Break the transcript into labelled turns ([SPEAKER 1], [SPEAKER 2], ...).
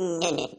[SPEAKER 1] No, no, no.